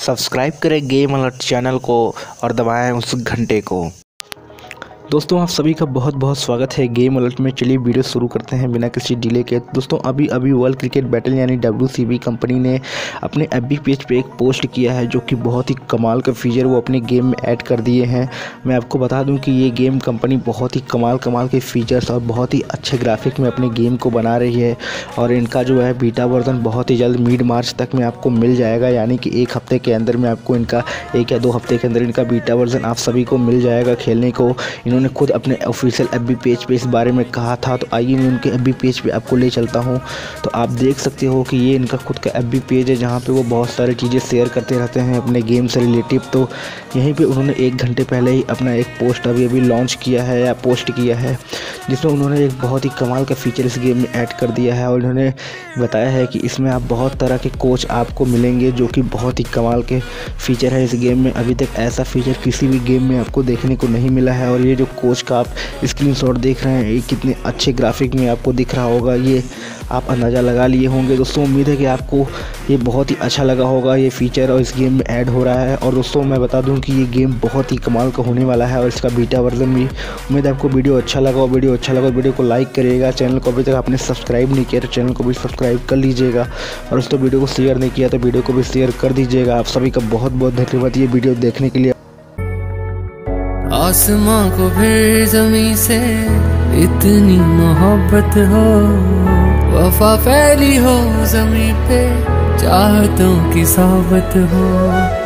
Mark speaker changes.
Speaker 1: Subscribe करें game alert channel को और दबाएँ उस घंटे को। दोस्तों, आप सभी का बहुत बहुत स्वागत है। गेम अलर्ट में चलिए वीडियो शुरू करते हैं बिना किसी डिले के। दोस्तों, अभी अभी वर्ल्ड क्रिकेट बैटल यानी डब्ल्यूसीबी कंपनी ने अपने एफ़ बी पेज पर एक पोस्ट किया है, जो कि बहुत ही कमाल का फीचर वो अपने गेम में ऐड कर दिए हैं। मैं आपको बता दूँ कि ये गेम कंपनी बहुत ही कमाल कमाल के फीचर्स और बहुत ही अच्छे ग्राफिक में अपने गेम को बना रही है। और इनका जो है बीटा वर्जन बहुत ही जल्द मिड मार्च तक में आपको मिल जाएगा, यानी कि एक हफ़्ते के अंदर में आपको इनका, एक या दो हफ़्ते के अंदर इनका बीटा वर्जन आप सभी को मिल जाएगा खेलने को। इन्होंने उन्होंने खुद अपने ऑफिशियल एफ़ पेज पे इस बारे में कहा था। तो आइए मैं उनके एफ़ पेज पे आपको ले चलता हूँ। तो आप देख सकते हो कि ये इनका खुद का एफ़ पेज है, जहाँ पे वो बहुत सारी चीज़ें शेयर करते रहते हैं अपने गेम से रिलेटिव तो यहीं पर उन्होंने एक घंटे पहले ही अपना एक पोस्ट अभी अभी लॉन्च किया है या पोस्ट किया है, जिसमें उन्होंने एक बहुत ही कमाल का फीचर इस गेम में ऐड कर दिया है और उन्होंने बताया है कि इसमें आप बहुत तरह के कोच आपको मिलेंगे जो कि बहुत ही कमाल के फीचर है इस गेम में। अभी तक ऐसा फीचर किसी भी गेम में आपको देखने को नहीं मिला है और ये जो कोच का आप स्क्रीनशॉट देख रहे हैं, ये कितने अच्छे ग्राफिक में आपको दिख रहा होगा, ये आप अंदाज़ा लगा लिए होंगे। दोस्तों, उम्मीद है कि आपको ये बहुत ही अच्छा लगा होगा, ये फीचर और इस गेम में ऐड हो रहा है। और दोस्तों, मैं बता दूँ कि ये गेम बहुत ही कमाल का होने वाला है और इसका बीटा वर्जन भी। उम्मीद है आपको वीडियो अच्छा लगा और वीडियो अच्छा लगा वीडियो को लाइक करिएगा। चैनल को अभी तक आपने सब्सक्राइब नहीं किया तो चैनल को भी सब्सक्राइब कर लीजिएगा। और दोस्तों वीडियो को शेयर नहीं किया तो वीडियो को भी शेयर कर दीजिएगा। आप सभी का बहुत बहुत धन्यवाद। ये वीडियो देखने के लिए
Speaker 2: आसमां को फिर जमी से इतनी मोहब्बत हो। वफा फैली हो जमी पे, चाहतों की साबत हो।